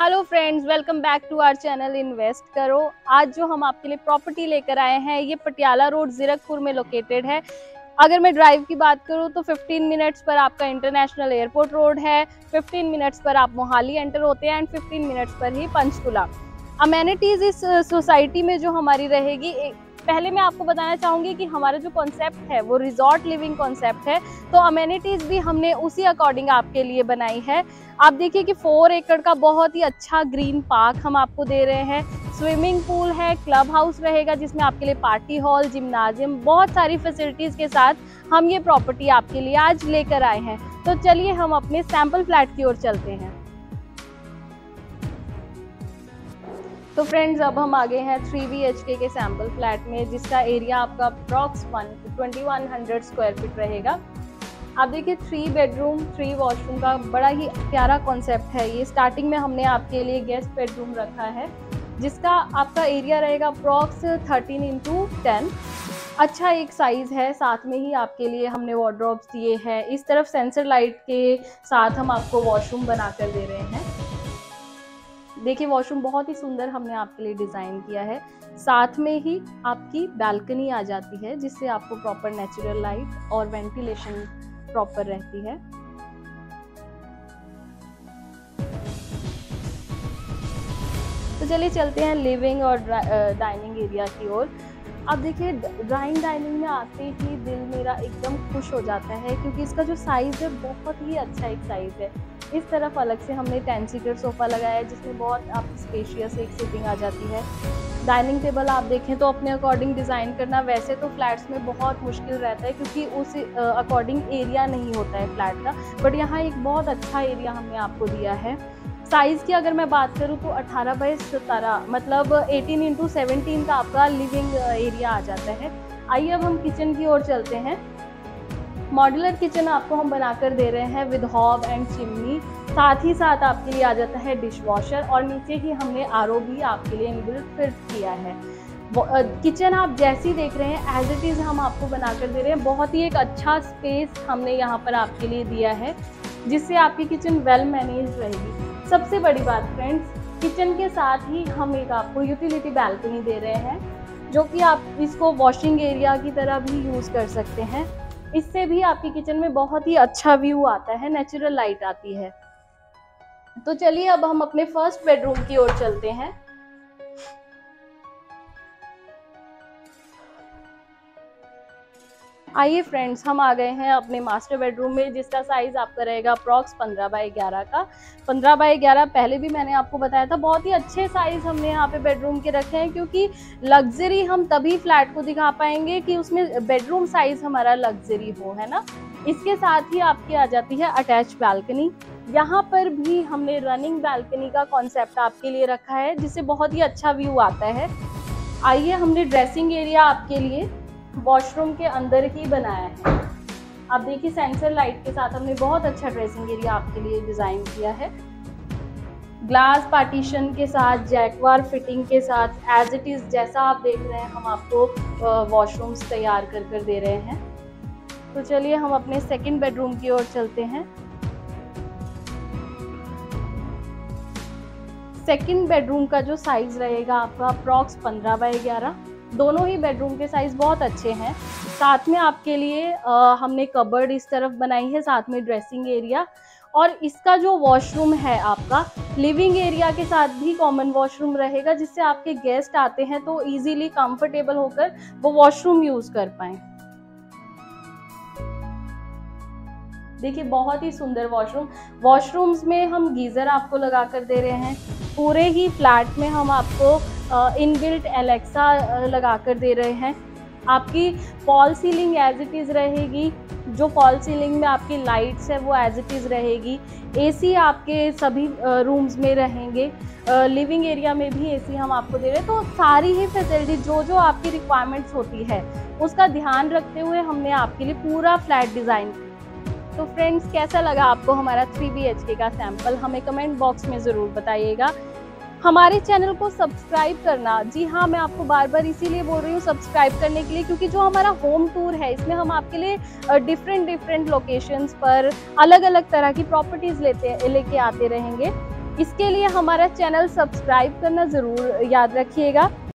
Hello friends welcome back to our channel invest करो आज जो हम आपके लिए प्रॉपर्टी लेकर आए हैं, ये पटियाला रोड जीरकपुर में लोकेटेड है। अगर मैं ड्राइव की बात करूँ तो 15 मिनट्स पर आपका इंटरनेशनल एयरपोर्ट रोड है 15 मिनट्स पर आप मोहाली एंटर होते हैं एंड 15 मिनट्स पर ही पंचकुला। अमेनिटीज़ इस सोसाइटी में जो हमारी रहेगी पहले मैं आपको बताना चाहूँगी कि हमारा जो कॉन्सेप्ट है, वो रिजॉर्ट लिविंग कॉन्सेप्ट है तो अमेनिटीज़ भी हमने उसी अकॉर्डिंग आपके लिए बनाई है। आप देखिए कि फोर एकड़ का बहुत ही अच्छा ग्रीन पार्क हम आपको दे रहे हैं। स्विमिंग पूल है क्लब हाउस रहेगा, जिसमें आपके लिए पार्टी हॉल जिम्नाजियम बहुत सारी फैसिलिटीज़ के साथ हम ये प्रॉपर्टी आपके लिए आज लेकर आए हैं। तो चलिए हम अपने सैंपल फ्लैट की ओर चलते हैं। तो फ्रेंड्स अब हम आगे हैं three B H K sample flat में, जिसका एरिया आपका approx one twenty one hundred square feet रहेगा। आप देखिए थ्री बेडरूम थ्री वॉशरूम का बड़ा ही प्यारा कॉन्सेप्ट है। ये स्टार्टिंग में हमने आपके लिए गेस्ट बेडरूम रखा है, जिसका आपका एरिया रहेगा अप्रॉक्स थर्टीन इंटू टेन अच्छा एक साइज़ है, साथ में ही आपके लिए हमने वार्ड्रॉप्स दिए हैं। इस तरफ़ सेंसर लाइट के साथ हम आपको वॉशरूम बना कर दे रहे हैं। देखिए वॉशरूम बहुत ही सुंदर हमने आपके लिए डिज़ाइन किया है। साथ में ही आपकी बैल्कनी आ जाती है, जिससे आपको प्रॉपर नेचुरल लाइट और वेंटिलेशन प्रॉपर रहती है। तो चलिए चलते हैं लिविंग और डाइनिंग एरिया की ओर। अब देखिए ड्राइंग डाइनिंग में आते ही दिल मेरा एकदम खुश हो जाता है, क्योंकि इसका जो साइज़ है, बहुत ही अच्छा एक साइज़ है। इस तरफ़ अलग से हमने टेन सीटर सोफ़ा लगाया है, जिसमें बहुत आप स्पेशियस एक सीटिंग आ जाती है। डाइनिंग टेबल आप देखें तो अपने अकॉर्डिंग डिज़ाइन करना, वैसे तो फ्लैट्स में बहुत मुश्किल रहता है, क्योंकि उस अकॉर्डिंग एरिया नहीं होता है फ्लैट का। बट यहाँ एक बहुत अच्छा एरिया हमने आपको दिया है। साइज़ की अगर मैं बात करूँ तो 18 बाई सतारह मतलब 18 इंटू सेवनटीन का आपका लिविंग एरिया आ जाता है। आइए अब हम किचन की ओर चलते हैं। मॉड्यूलर किचन आपको हम बनाकर दे रहे हैं विद हॉब एंड चिमनी साथ ही साथ आपके लिए आ जाता है डिश वॉशर और नीचे ही हमने आरओ भी आपके लिए इनबिल्ट फिट किया है। किचन आप जैसी देख रहे हैं एज इट इज़ हम आपको बनाकर दे रहे हैं। बहुत ही एक अच्छा स्पेस हमने यहाँ पर आपके लिए दिया है, जिससे आपकी किचन वेल मैनेज रहेगी। सबसे बड़ी बात फ्रेंड्स किचन के साथ ही हम एक आपको यूटिलिटी बैल्कनी दे रहे हैं, जो कि आप इसको वॉशिंग एरिया की तरह भी यूज़ कर सकते हैं। इससे भी आपकी किचन में बहुत ही अच्छा व्यू आता है नेचुरल लाइट आती है। तो चलिए अब हम अपने फ़र्स्ट बेडरूम की ओर चलते हैं। आइए फ्रेंड्स हम आ गए हैं अपने मास्टर बेडरूम में, जिसका साइज़ आपका रहेगा अप्रॉक्स पंद्रह बाई ग्यारह का। पंद्रह बाई ग्यारह पहले भी मैंने आपको बताया था, बहुत ही अच्छे साइज़ हमने यहाँ पे बेडरूम के रखे हैं, क्योंकि लग्जरी हम तभी फ्लैट को दिखा पाएँगे कि उसमें बेडरूम साइज़ हमारा लग्जरी हो, है ना? इसके साथ ही आपकी आ जाती है अटैच बैल्कनी यहाँ पर भी हमने रनिंग बैल्कनी का कॉन्सेप्ट आपके लिए रखा है, जिससे बहुत ही अच्छा व्यू आता है। आइए हमने ड्रेसिंग एरिया आपके लिए। वॉशरूम के अंदर ही बनाया है। आप देखिए सेंसर लाइट के साथ हमने बहुत अच्छा ड्रेसिंग एरिया आपके लिए डिज़ाइन किया है। ग्लास पार्टीशन के साथ जैकवार फिटिंग के साथ एज इट इज़ जैसा आप देख रहे हैं, हम आपको वॉशरूम्स तैयार कर कर दे रहे हैं। तो चलिए हम अपने सेकंड बेडरूम की ओर चलते हैं। सेकंड बेडरूम का जो साइज़ रहेगा आपका अप्रॉक्स पंद्रह बाई ग्यारह। दोनों ही बेडरूम के साइज़ बहुत अच्छे हैं। साथ में आपके लिए आ, हमने कबर्ड इस तरफ़ बनाई है साथ में ड्रेसिंग एरिया और इसका जो वॉशरूम है आपका लिविंग एरिया के साथ भी कॉमन वॉशरूम रहेगा जिससे आपके गेस्ट आते हैं तो इजीली कंफर्टेबल होकर वो वॉशरूम यूज़ कर पाएँ। देखिए बहुत ही सुंदर वॉशरूम वॉशरूम्स में हम गीज़र आपको लगा कर दे रहे हैं। पूरे ही फ्लैट में हम आपको इनबिल्ट एलेक्सा लगा कर दे रहे हैं। आपकी fall ceiling as it is रहेगी। जो फॉल सीलिंग में आपकी लाइट्स है, वो एज इट इज़ रहेगी। एसी आपके सभी रूम्स में रहेंगे। लिविंग एरिया में भी एसी हम आपको दे रहे हैं। तो सारी ही फैसिलिटी जो जो आपकी रिक्वायरमेंट्स होती है, उसका ध्यान रखते हुए हमने आपके लिए पूरा फ्लैट डिज़ाइन तो फ्रेंड्स कैसा लगा आपको हमारा थ्री बी का सैंपल हमें कमेंट बॉक्स में ज़रूर बताइएगा। हमारे चैनल को सब्सक्राइब करना। जी हाँ मैं आपको बार बार इसीलिए बोल रही हूँ सब्सक्राइब करने के लिए क्योंकि जो हमारा होम टूर है, इसमें हम आपके लिए डिफरेंट डिफरेंट लोकेशंस पर अलग अलग तरह की प्रॉपर्टीज़ लेते, लेके आते रहेंगे। इसके लिए हमारा चैनल सब्सक्राइब करना ज़रूर याद रखिएगा।